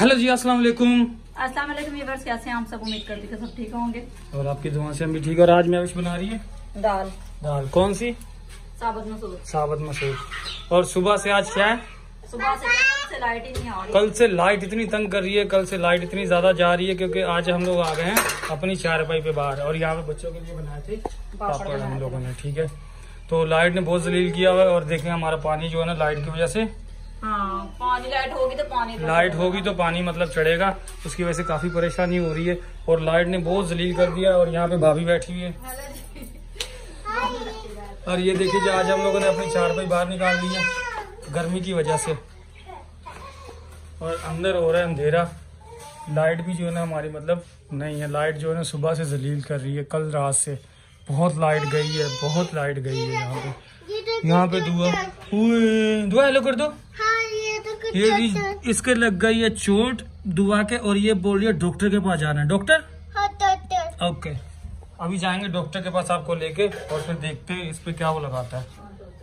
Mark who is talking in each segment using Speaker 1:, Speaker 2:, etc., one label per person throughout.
Speaker 1: Hello जी अस्सलाम वालेकुम।
Speaker 2: अस्सलाम वालेकुम व्यूअर्स कैसे हैं आप सब? उम्मीद करती हूँ कि सब ठीक होंगे।
Speaker 1: और आपकी दुआ से हम भी ठीक है। और आज मैं बना रही है?
Speaker 2: दाल।
Speaker 1: दाल। कौन सी?
Speaker 2: साबुत मसूर।
Speaker 1: साबत मसूर। और सुबह से आज क्या है?
Speaker 2: सुबह से कल से लाइट ही नहीं आ रही।
Speaker 1: कल से लाइट इतनी तंग कर रही है कल से लाइट इतनी ज़्यादा जा रही है क्योंकि आज हम लोग आ गए हैं अपनी चारपाई पे बाहर। और यहाँ पे बच्चों के लिए बनाए थे पापड़ हम लोगों ने ठीक है? तो लाइट ने बहुत जलील किया हुआ है और देखें हमारा पानी जो है ना लाइट की वजह से
Speaker 2: हाँ। पानी लाइट होगी तो पानी तो
Speaker 1: लाइट होगी तो पानी मतलब चढ़ेगा। उसकी वजह से काफ़ी परेशानी हो रही है। और लाइट ने बहुत जलील कर दिया और यहाँ पे भाभी बैठी हुई है। और ये देखिए जो आज हम लोगों ने अपनी चारपाई बाहर निकाल ली है गर्मी की वजह से। और अंदर हो रहा है अंधेरा। लाइट भी जो है ना हमारी मतलब नहीं है। लाइट जो है ना सुबह से जलील कर रही है कल रात से। बहुत लाइट गई है बहुत लाइट गई है यहाँ पे। यहाँ पे दुआ। दुआ हेलो कर दो।
Speaker 3: ये
Speaker 1: इसके लग गई है चोट दुआ के और ये बोल रही है डॉक्टर के पास जाना है। डॉक्टर?
Speaker 3: हाँ तो
Speaker 1: ओके। अभी जाएँगे डॉक्टर के पास आपको लेके और फिर देखते हैं इस पे क्या वो लगाता है।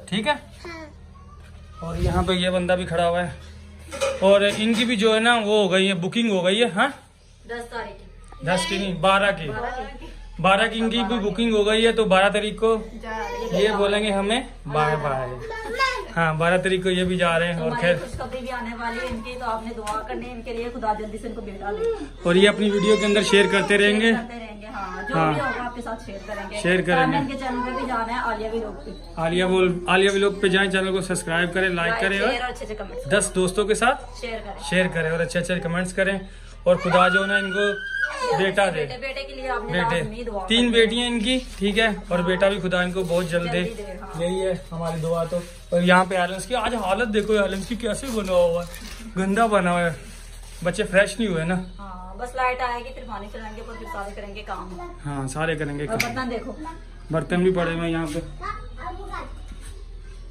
Speaker 1: ठीक है?
Speaker 3: हाँ।
Speaker 1: और यहाँ पे ये बंदा भी खड़ा हुआ है। और इनकी भी जो है ना वो हो गई है बुकिंग हो गई है हाँ?
Speaker 2: दस तारीख की।
Speaker 1: दस की नहीं बारह की। बारह की इनकी भी बुकिंग हो गई है तो बारह तारीख को ये बोलेंगे हमें बाय बाय हाँ बारह तारीख को ये भी जा रहे हैं और खैर।
Speaker 2: भी आने वाली है इनकी तो आपने दुआ करनी इनके लिए खुदा जल्दी से इनको बेटा दे।
Speaker 1: और ये अपनी वीडियो के अंदर शेयर करते रहेंगे।
Speaker 2: हाँ जो
Speaker 1: हाँ।
Speaker 2: भी होगा आपके साथ शेयर करेंगे।
Speaker 1: शेयर करेंगे।
Speaker 2: इनके चैनल पे भी जाना है आलिया भी लोग पे।
Speaker 1: आलिया बोल आलिया व्लॉग पे जाएँ चैनल को सब्सक्राइब करें लाइक करें और दस दोस्तों के साथ
Speaker 2: शेयर करें।
Speaker 1: शेयर करें और अच्छे अच्छे कमेंट्स करें। और खुदा जो ना इनको बेटा दे।
Speaker 2: बेटे के लिए आपने
Speaker 1: बेटे। तीन बेटियाँ इनकी ठीक है? और बेटा भी खुदा इनको बहुत जल्द दे
Speaker 2: हाँ।
Speaker 1: यही है हमारी दुआ तो। और यहाँ पे एलेंस की आज हालत देखो एलेंस की कैसे बना हुआ है। गंदा बना हुआ है। बच्चे फ्रेश नहीं हुए ना?
Speaker 2: हाँ बस लाइट आएगी फिर पानी चलाएँगे पर फिर सारे करेंगे काम।
Speaker 1: हाँ सारे करेंगे काम।
Speaker 2: बर्तन देखो।
Speaker 1: बर्तन भी पड़े हुए हैं यहाँ पे।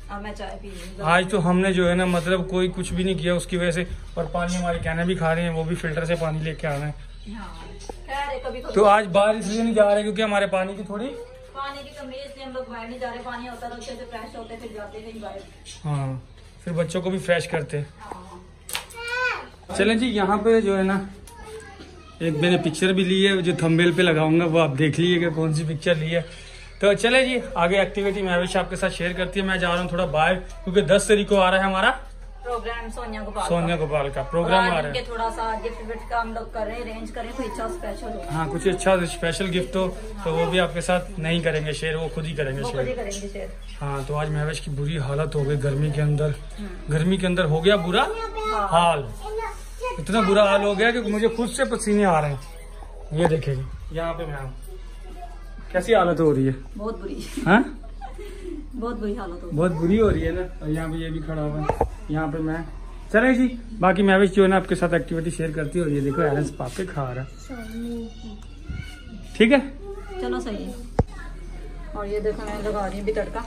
Speaker 2: हूँ
Speaker 1: आज तो हमने जो है ना मतलब कोई कुछ भी नहीं किया उसकी वजह से। और पानी हमारे कहने भी खा रहे हैं वो भी फ़िल्टर से पानी लेके आ रहे
Speaker 2: हाँ। है,
Speaker 1: तो आज बाहर इसलिए नहीं जा रहे क्योंकि हमारे पानी की थोड़ी
Speaker 2: पानी की कमी इसलिए हम लोग बाहर नहीं जा रहे। पानी होता तो अच्छे से फ्रेश होते फिर जाते कहीं बाहर।
Speaker 1: हाँ फिर बच्चों को भी फ्रेश करते।
Speaker 2: हाँ।
Speaker 1: चलें जी यहाँ पे जो है ना एक मैंने पिक्चर भी ली है जो थंबनेल पे लगाऊँगा वो आप देख लीजिएगा कौन सी पिक्चर ली है। तो चले जी आगे एक्टिविटी मैं हमेशा आपके साथ शेयर करती है। मैं जा रहा हूँ थोड़ा बाहर क्योंकि दस तारीख को आ रहा है हमारा
Speaker 2: प्रोग्राम सोनिया गोपाल
Speaker 1: सोनिया गोपाल का प्रोग्राम आ रहा है।
Speaker 2: थोड़ा सा गिफ्ट विफ्ट का हम लोग कर रहे हैं अरेंज करें कोई अच्छा स्पेशल हो।
Speaker 1: हाँ कुछ अच्छा स्पेशल गिफ्ट हो तो वो भी आपके साथ नहीं करेंगे शेयर वो खुद ही करेंगे
Speaker 2: ही
Speaker 1: शेयर
Speaker 2: करेंगे शेयर
Speaker 1: हाँ तो आज महवेश की बुरी हालत हो गई गर्मी के अंदर। गर्मी के अंदर हो गया बुरा हाल? इतना बुरा हाल हो गया कि मुझे खुद से पसीने आ रहे हैं। ये देखेंगे यहाँ पे मैं हूँ कैसी हालत हो रही है?
Speaker 2: बहुत बुरी।
Speaker 1: हाँ?
Speaker 2: बहुत बुरी हालत हो
Speaker 1: बहुत बुरी हो रही है ना? और यहाँ पे ये भी खड़ा हुआ है। यहाँ पे मैं चले जी, बाकी महवेश जो है ना आपके साथ एक्टिविटी शेयर करती है ये देखो एलेंस पापे खा रहा ठीक है?
Speaker 2: चलो सही है। और ये देखो, मैं लगा रही हूँ तड़का।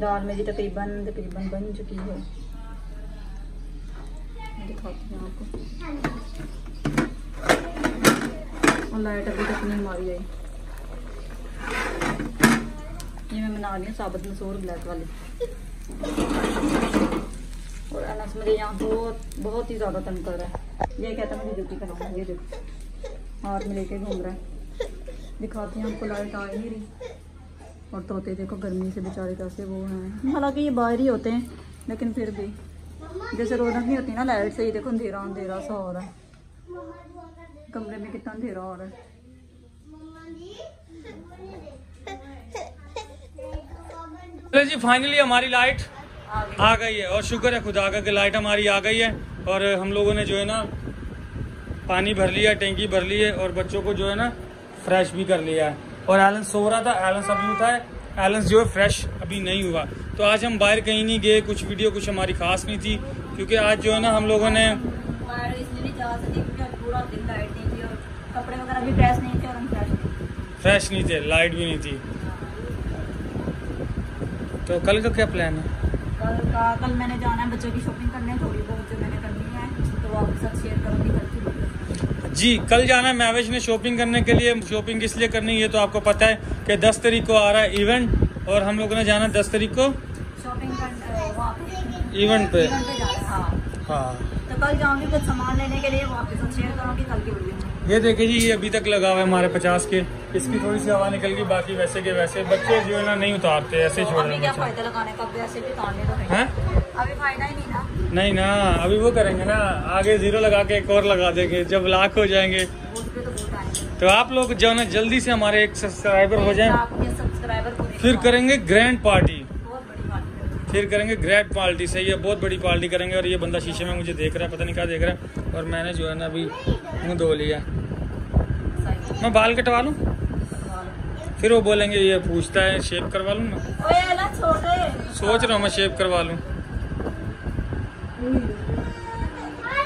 Speaker 2: दाल मेरी तकरीबन तकरीबन बन चुकी है। दिखाती हूँ आपको। और लाइट अभी तक नहीं हमारी आई ये मैं बना रही हूँ, साबुत मसूर ब्लैक वाली। और अनस मेरे यहाँ बहुत बहुत ही ज़्यादा तंग कर रहा है। ये कहता है मुझे ड्यूटी कराना ये देखो। हाथ में लेके घूम रहा है। दिखाती हूँ आपको, लाइट आ ही नहीं रही। और तोते देखो, गर्मी से बेचारे कैसे वो हैं। हालाँकि ये बाहर ही होते हैं, लेकिन फिर भी। जैसे रौनक नहीं होती ना, लाइट से ही देखो, अंधेरा अंधेरा सा हो रहा है। कमरे में कितना अंधेरा हो रहा है।
Speaker 1: जी फाइनली हमारी लाइट आ गई है। और शुक्र है खुदा का कि लाइट हमारी आ गई है। और हम लोगों ने जो है ना, पानी भर लिया, टैंकी भर ली है और बच्चों को जो है ना फ्रेश भी कर लिया है। और एलन सो रहा था एलन अभी उठा है एलन जो है फ्रेश अभी नहीं हुआ। तो आज हम बाहर कहीं नहीं गए, कुछ वीडियो कुछ हमारी खास नहीं थी। क्योंकि आज जो है ना, हम लोगों ने
Speaker 2: फ्रेश नहीं थे
Speaker 1: लाइट भी नहीं थी। तो कल का क्या प्लान है?
Speaker 2: कल का कल मैंने जाना है बच्चों की शॉपिंग करने थोड़ी बहुत जो मैंने करनी है तो वो आपके साथ शेयर करूँगी कल की
Speaker 1: जी कल जाना है मैवेज में शॉपिंग करने के लिए शॉपिंग किस लिए करनी है ये तो आपको पता है कि 10 तारीख को आ रहा है इवेंट और हम लोगों ने जाना है 10 तारीख को
Speaker 2: शॉपिंग कर
Speaker 1: इवेंट पे।
Speaker 2: इवेंट पे हाँ हाँ। तो कल जाऊँगी कुछ सामान लेने के लिए वो आपके साथ शेयर करूँगी कल की वीडियो में
Speaker 1: ये देखे जी ये अभी तक लगा हुआ है हमारे पचास के। इसकी थोड़ी सी हवा निकल गई बाकी वैसे के वैसे। बच्चे जो है ना नहीं उतारते ऐसे
Speaker 2: तो
Speaker 1: छोड़
Speaker 2: क्या
Speaker 1: हैं
Speaker 2: फ़ायदा लगाने का? वैसे भी तो है। अभी फ़ायदा ही नहीं ना।
Speaker 1: नहीं ना अभी वो करेंगे ना आगे ज़ीरो लगा के एक और लगा देंगे जब लाख हो जाएँगे।
Speaker 2: तो
Speaker 1: तो आप लोग जो है ना जल्दी से हमारे एक सब्सक्राइबर हो जाए।
Speaker 2: सब्सक्राइबर
Speaker 1: फिर करेंगे ग्रैंड पार्टी फिर करेंगे ग्रैंड पार्टी सही है बहुत बड़ी पार्टी करेंगे और ये बंदा शीशे में मुझे देख रहा है पता नहीं क्या देख रहा है। और मैंने जो है ना अभी मुँह धो लिया। मैं बाल कटवा लूँ? फिर वो बोलेंगे ये पूछता है शेप करवा लूँ मैं? सोच रहा हूँ मैं शेप करवा लूँ।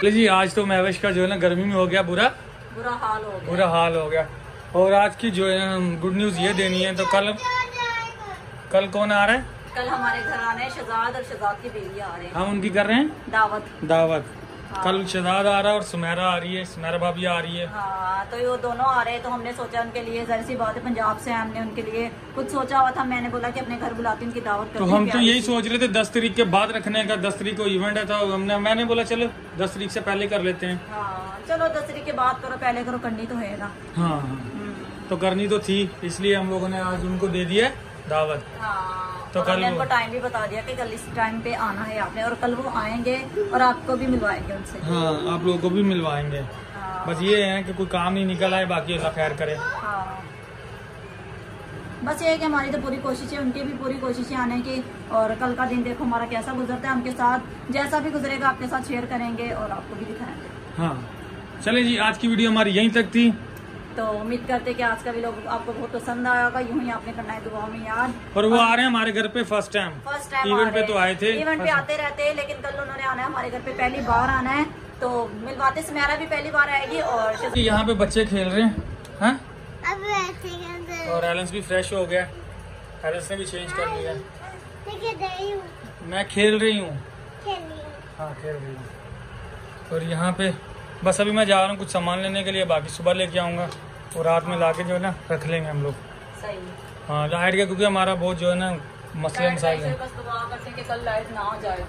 Speaker 1: ले जी आज तो महवेश का जो है ना गर्मी में हो गया बुरा।
Speaker 2: बुरा हाल हो गया।
Speaker 1: बुरा हाल हो गया। और आज की जो है गुड न्यूज़ ये देनी है तो कल कल कौन आ रहा है?
Speaker 2: कल हमारे घर आने शहजाद और शहजाद की बेबी आ रहे हैं।
Speaker 1: हम उनकी कर रहे हैं?
Speaker 2: दावत।
Speaker 1: दावत।
Speaker 2: हाँ।
Speaker 1: कल शहजाद आ रहा है और सुमेरा आ रही है सुमेरा भाभी आ रही है।
Speaker 2: हाँ तो ये दोनों आ रहे हैं तो हमने सोचा उनके लिए ज़ाहिर सी बात है पंजाब से हमने उनके लिए कुछ सोचा हुआ था। मैंने बोला कि अपने घर बुलाती उनकी दावत
Speaker 1: तो हम तो यही सोच रहे थे दस तारीख के बाद रखने का दस तारीख को इवेंट है तो हमने मैंने बोला चलो दस तारीख से पहले कर लेते हैं।
Speaker 2: हाँ चलो दस तरीके के बाद करो पहले करो करनी तो है ना।
Speaker 1: हाँ हाँ।
Speaker 2: हम्म,
Speaker 1: तो करनी तो थी इसलिए हम लोगों ने आज उनको दे दिया दावत।
Speaker 2: हाँ।
Speaker 1: तो कल
Speaker 2: उनको टाइम भी बता दिया कि कल इस टाइम पे आना है आपने और कल वो आएँगे और आपको भी मिलवाएँगे उनसे।
Speaker 1: हाँ आप लोगों को भी मिलवाएँगे।
Speaker 2: हाँ।
Speaker 1: बस ये है कि कोई काम नहीं निकल आए बाकी अल्लाह खैर करे।
Speaker 2: हाँ। बस ये है कि हमारी तो पूरी कोशिश है उनकी भी पूरी कोशिश है आने की और कल का दिन देखो हमारा कैसा गुजरता है उनके साथ जैसा भी गुजरेगा आपके साथ शेयर करेंगे और आपको भी दिखाएँगे।
Speaker 1: हाँ। चले जी आज की वीडियो हमारी यहीं तक थी।
Speaker 2: तो उम्मीद करते हैं कि आज का भी लोग आपको बहुत पसंद आया होगा। यूँ ही आपने करना है दुआ में याद
Speaker 1: और वो आ रहे हैं हमारे घर पे first time
Speaker 2: first time
Speaker 1: event पे तो आए थे।
Speaker 2: इवेंट पे आते रहते हैं लेकिन कल उन्होंने आना है हमारे घर पे पहली बार आना है। तो मिलवाते सुमेरा भी पहली बार आएगी और
Speaker 1: यहाँ पे बच्चे खेल रहे हैं। हाँ? और एलेंस भी फ्रेश हो गया। एलेंस ने भी चेंज कर लिया। मैं खेल रही हूँ। हाँ खेल रही हूँ। और यहाँ पे बस अभी मैं जा रहा हूँ कुछ सामान लेने के लिए बाकी सुबह लेके आऊँगा। और रात में लाके जो है ना रख लेंगे हम लोग। हाँ। लाइट का क्योंकि हमारा बहुत जो है ना मसले मसाइल
Speaker 2: से
Speaker 1: है।
Speaker 2: बस दुआ करते हैं कि कल लाइट ना आ जाए।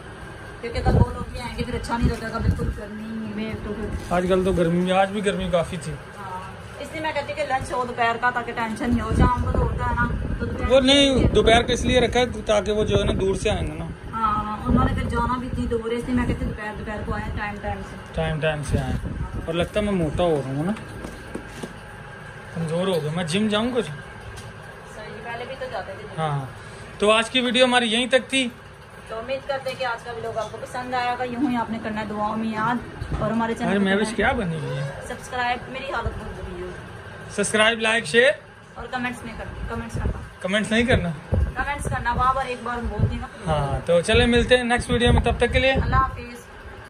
Speaker 2: क्योंकि कल वो लोग भी आएँगे फिर अच्छा नहीं लगेगा बिल्कुल गर्मी में तो फिर
Speaker 1: आजकल तो गर्मी आज भी गर्मी काफ़ी थी।
Speaker 2: हाँ इसलिए मैं कहती हूँ कि लंच हो दोपहर का ताकि टेंशन नहीं हो। शाम को तो होता है ना तो
Speaker 1: वो नहीं दोपहर को इसलिए रखा है ताकि वो जो है ना दूर से आएँगे ना।
Speaker 2: हाँ उन्होंने फिर जाना भी दूर है इसलिए मैं कहती हूँ दोपहर दोपहर को आए टाइम टाइम से।
Speaker 1: टाइम टाइम से आए। और लगता है मैं मोटा हो रहा हूँ ना। कमज़ोर हो गया मैं जिम जाऊँ कुछ?
Speaker 2: पहले भी तो जाते थे
Speaker 1: हाँ तो आज की वीडियो हमारी यहीं तक थी।
Speaker 2: तो उम्मीद करते हैं कि आज का भी लोग आपको पसंद आएगा यूँ ही आपने करना दुआओं में याद। और हमारे चैनल
Speaker 1: महविश क्या बनी हुई है?
Speaker 2: सब्सक्राइब मेरी हालत बहुत बुरी है।
Speaker 1: सब्सक्राइब लाइक शेयर
Speaker 2: और कमेंट्स में कर कमेंट्स करना।
Speaker 1: कमेंट्स नहीं करना?
Speaker 2: कमेंट्स करना बार बार एक बार बोलती ना।
Speaker 1: हाँ तो चले मिलते हैं नेक्स्ट वीडियो में। तब तक के लिए
Speaker 2: अल्लाह हाफिज।